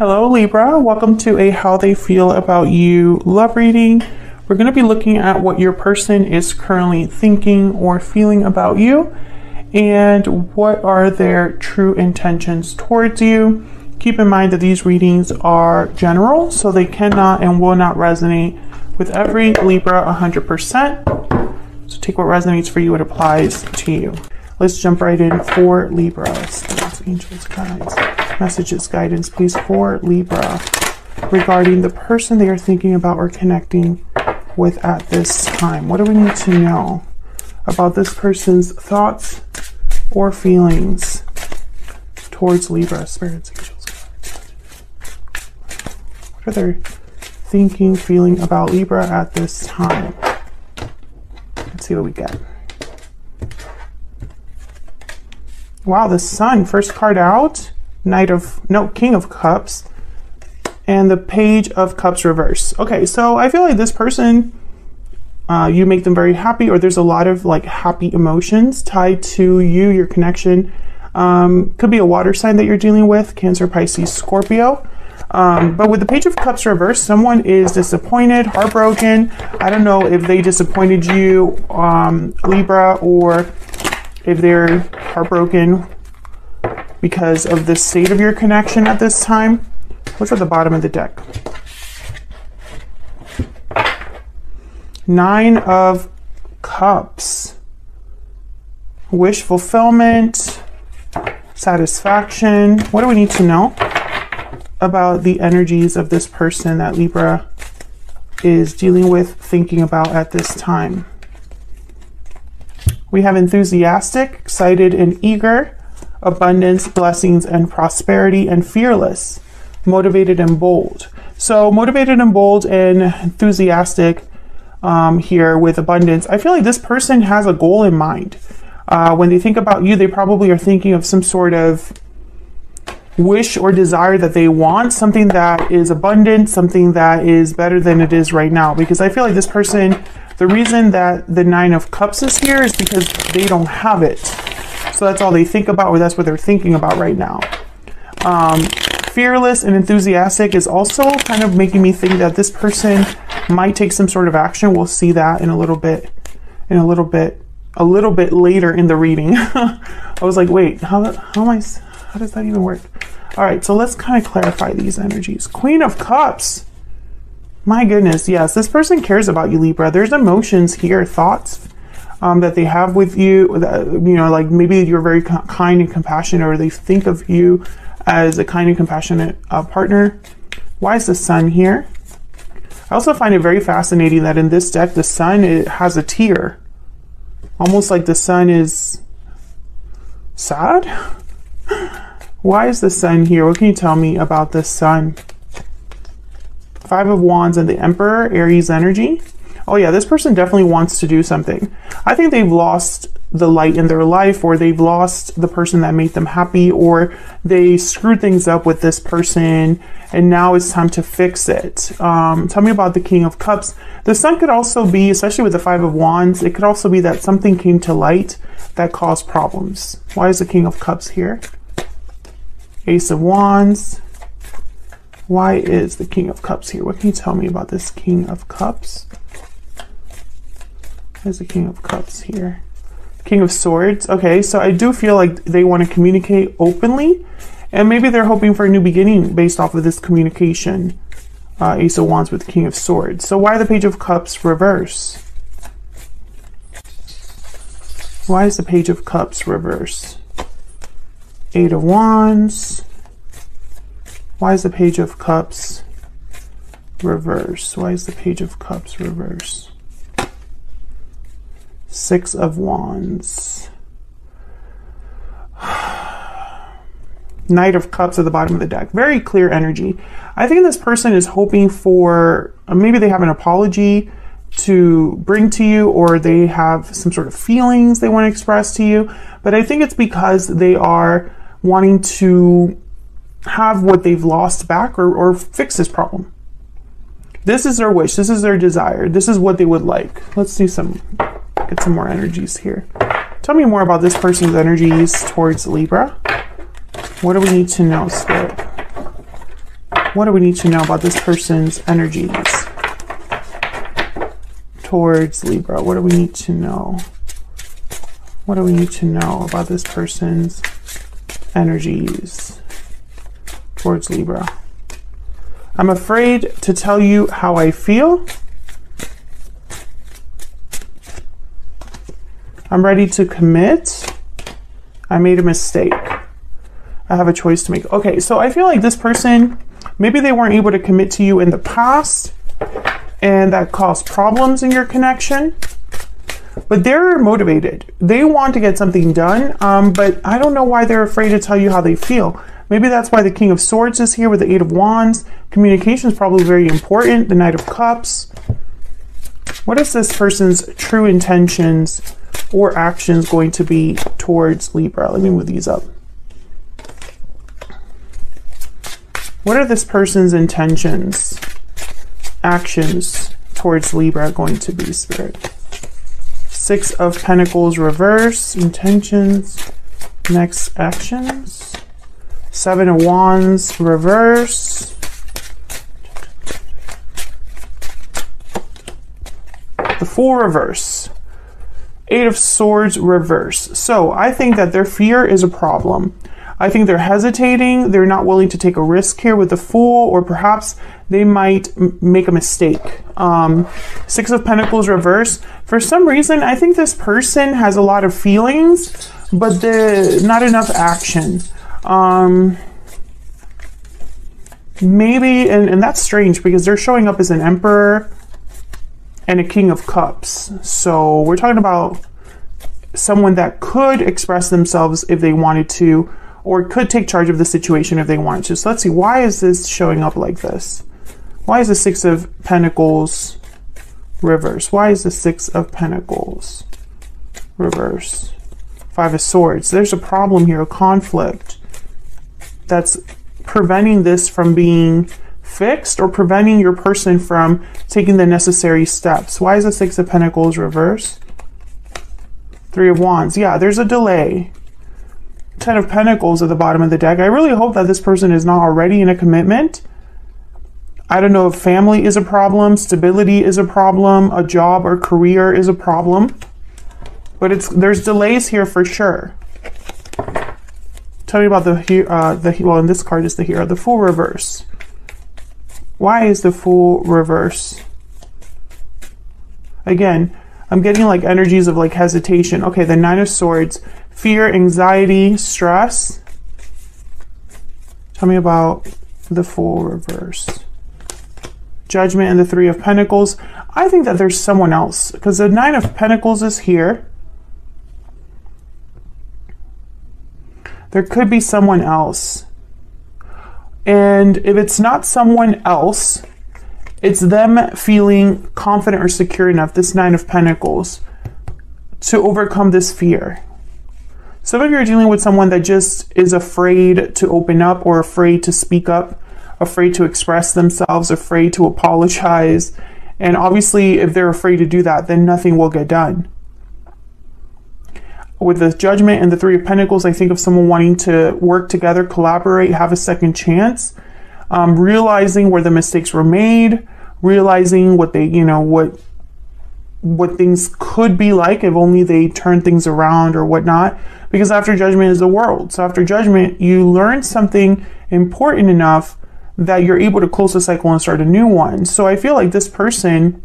Hello, Libra. Welcome to a How They Feel About You love reading. We're going to be looking at what your person is currently thinking or feeling about you and what are their true intentions towards you. Keep in mind that these readings are general, so they cannot and will not resonate with every Libra 100%. So take what resonates for you, it applies to you. Let's jump right in for Libra. Angels, guides, messages, guidance, please, for Libra regarding the person they are thinking about or connecting with at this time. What do we need to know about this person's thoughts or feelings towards Libra? Spirits, angels, what are they thinking, feeling about Libra at this time? Let's see what we get. Wow, the Sun, first card out. Knight of, no, King of Cups. And the Page of Cups reverse. Okay, so I feel like this person, uh, you make them very happy, or there's a lot of like happy emotions tied to you, your connection. Um, could be a water sign that you're dealing with, Cancer, Pisces, Scorpio. Um, but with the Page of Cups reversed, someone is disappointed, heartbroken. I don't know if they disappointed you, um, Libra, or if they're heartbroken because of the state of your connection at this time. What's at the bottom of the deck? Nine of Cups. Wish fulfillment, satisfaction. What do we need to know? about the energies of this person that Libra is dealing with, thinking about at this time. We have enthusiastic, excited, and eager, abundance, blessings, and prosperity, and fearless, motivated, and bold. So, motivated and bold and enthusiastic um, here with abundance. I feel like this person has a goal in mind. Uh, when they think about you, they probably are thinking of some sort of wish or desire that they want, something that is abundant, something that is better than it is right now. Because I feel like this person, the reason that the Nine of Cups is here is because they don't have it. So that's all they think about, or that's what they're thinking about right now. Um, fearless and enthusiastic is also kind of making me think that this person might take some sort of action. We'll see that in a little bit, in a little bit, a little bit later in the reading. I was like, wait, how, how am I, how does that even work? All right, so let's kind of clarify these energies. Queen of Cups. My goodness, yes, this person cares about you, Libra. There's emotions here, thoughts um, that they have with you. That, you know, like maybe you're very kind and compassionate, or they think of you as a kind and compassionate uh, partner. Why is the Sun here? I also find it very fascinating that in this deck, the Sun it has a tear, almost like the Sun is sad. Why is the sun here? What can you tell me about the sun? Five of Wands and the Emperor, Aries energy. Oh yeah, this person definitely wants to do something. I think they've lost the light in their life or they've lost the person that made them happy or they screwed things up with this person and now it's time to fix it. Um, tell me about the King of Cups. The Sun could also be, especially with the Five of Wands, it could also be that something came to light that caused problems. Why is the King of Cups here? Ace of Wands. Why is the King of Cups here? What can you tell me about this King of Cups? There's the King of Cups here. King of Swords. Okay, so I do feel like they want to communicate openly, and maybe they're hoping for a new beginning based off of this communication. Uh, Ace of Wands with King of Swords. So why the Page of Cups reverse? Why is the Page of Cups reverse? Eight of Wands. Why is the Page of Cups reverse? Why is the Page of Cups reverse? Six of Wands. Knight of Cups at the bottom of the deck. Very clear energy. I think this person is hoping for uh, maybe they have an apology to bring to you or they have some sort of feelings they want to express to you. But I think it's because they are wanting to have what they've lost back or, or fix this problem. This is their wish. This is their desire. This is what they would like. Let's do some, get some more energies here. Tell me more about this person's energies towards Libra. What do we need to know, Spirit? What do we need to know about this person's energies towards Libra? What do we need to know? What do we need to know about this person's energies towards Libra? I'm afraid to tell you how I feel. I'm ready to commit. I made a mistake. I have a choice to make. Okay, so I feel like this person, maybe they weren't able to commit to you in the past and that caused problems in your connection. But they're motivated. They want to get something done, um, but I don't know why they're afraid to tell you how they feel. Maybe that's why the King of Swords is here with the Eight of Wands. Communication is probably very important. The Knight of Cups. What is this person's true intentions or actions going to be towards Libra? Let me hmm. move these up. What are this person's intentions, actions towards Libra going to be, Spirit? Six of Pentacles reverse, intentions, next actions. Seven of Wands reverse. The Fool reverse. Eight of Swords reverse. So I think that their fear is a problem. I think they're hesitating. They're not willing to take a risk here with the Fool, or perhaps they might make a mistake. Um, Six of Pentacles reverse. For some reason, I think this person has a lot of feelings, but the not enough action. Um, maybe, and, and that's strange because they're showing up as an emperor and a king of cups. So we're talking about someone that could express themselves if they wanted to, or could take charge of the situation if they wanted to. So let's see, why is this showing up like this? Why is the Six of Pentacles reverse? Why is the Six of Pentacles reverse? Five of Swords. There's a problem here, a conflict that's preventing this from being fixed or preventing your person from taking the necessary steps. Why is the Six of Pentacles reverse? Three of Wands. Yeah, there's a delay. Ten of Pentacles at the bottom of the deck. I really hope that this person is not already in a commitment. I don't know if family is a problem, stability is a problem, a job or career is a problem. But it's there's delays here for sure. Tell me about the uh, the well. In this card is the hero, the Fool reverse. Why is the Fool reverse? Again, I'm getting like energies of like hesitation. Okay, the Nine of Swords, fear, anxiety, stress. Tell me about the Fool reverse. Judgment and the Three of Pentacles. I think that there's someone else because the Nine of Pentacles is here. there could be someone else. And if it's not someone else, it's them feeling confident or secure enough, this Nine of Pentacles, to overcome this fear. Some of you are dealing with someone that just is afraid to open up or afraid to speak up, afraid to express themselves, afraid to apologize. And obviously, if they're afraid to do that, then nothing will get done with the judgment and the three of pentacles i think of someone wanting to work together collaborate have a second chance. Um, realizing where the mistakes were made realizing what they you know what what things could be like if only they turn things around or whatnot. Because after judgment is the world. So after judgment you learn something important enough that you're able to close the cycle and start a new one. So i feel like this person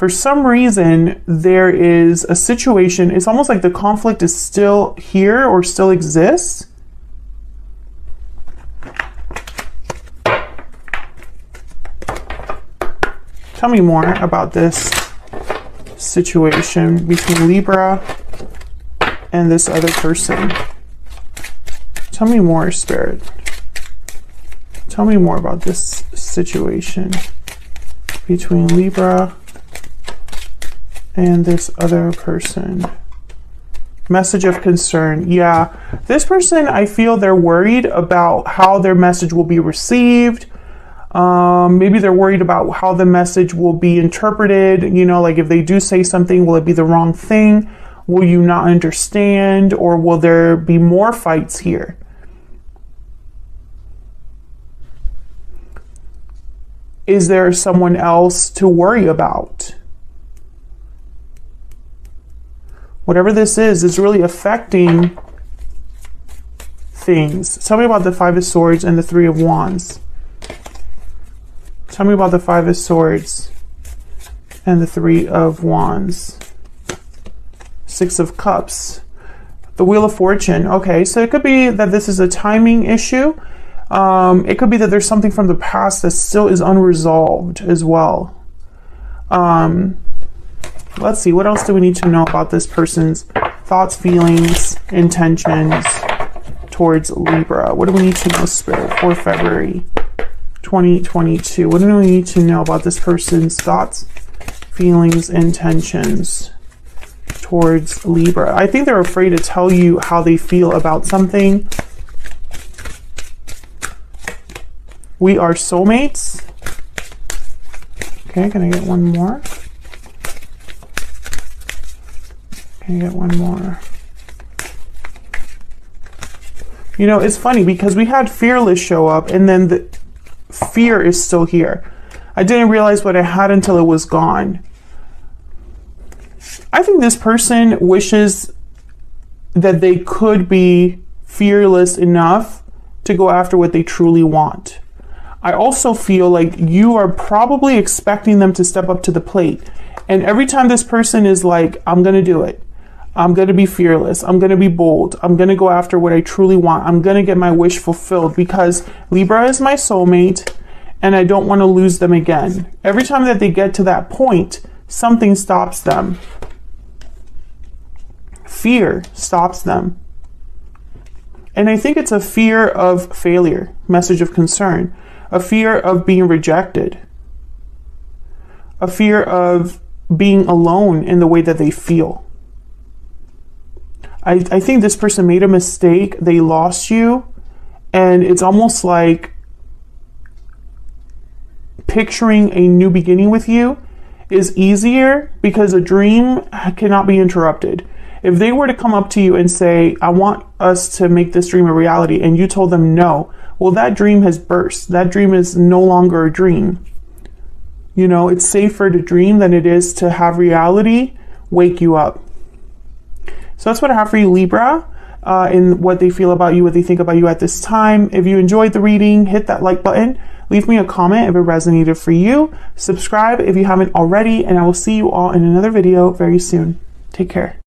for some reason, there is a situation, it's almost like the conflict is still here or still exists. Tell me more about this situation between Libra and this other person. Tell me more, Spirit. Tell me more about this situation between Libra and this other person. Message of concern. Yeah, this person, I feel they're worried about how their message will be received. Um, maybe they're worried about how the message will be interpreted. You know, like if they do say something, will it be the wrong thing? Will you not understand? Or will there be more fights here? is there someone else to worry about? Whatever this is, is really affecting things. Tell me about the Five of Swords and the Three of Wands. Tell me about the Five of Swords and the Three of Wands. Six of Cups. The Wheel of Fortune. Okay, so it could be that this is a timing issue. Um, it could be that there's something from the past that still is unresolved as well. Um, let's see, what else do we need to know about this person's thoughts, feelings, intentions towards Libra? What do we need to know, Spirit, for February 2022? What do we need to know about this person's thoughts, feelings, intentions towards Libra? I think they're afraid to tell you how they feel about something We are soulmates. Okay, can I get one more? Get one more? You know, it's funny because we had Fearless show up and then the fear is still here. I didn't realize what I had until it was gone. I think this person wishes that they could be fearless enough to go after what they truly want. I also feel like you are probably expecting them to step up to the plate. And every time this person is like, I'm going to do it. I'm going to be fearless. I'm going to be bold. I'm going to go after what I truly want. I'm going to get my wish fulfilled because Libra is my soulmate and I don't want to lose them again. Every time that they get to that point, something stops them. Fear stops them. And I think it's a fear of failure, message of concern a fear of being rejected, a fear of being alone in the way that they feel. I, I think this person made a mistake, they lost you, and it's almost like picturing a new beginning with you is easier because a dream cannot be interrupted. If they were to come up to you and say, I want us to make this dream a reality, and you told them no, well, that dream has burst. That dream is no longer a dream. You know, it's safer to dream than it is to have reality wake you up. So that's what I have for you, Libra, uh, in what they feel about you, what they think about you at this time. If you enjoyed the reading, hit that like button. Leave me a comment if it resonated for you. Subscribe if you haven't already, and I will see you all in another video very soon. Take care.